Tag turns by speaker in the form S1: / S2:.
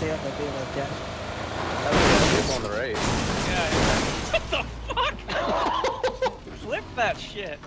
S1: stay up, stay up, Jack.
S2: That was on the right.
S3: Yeah, Yeah. What the fuck? Flip that shit.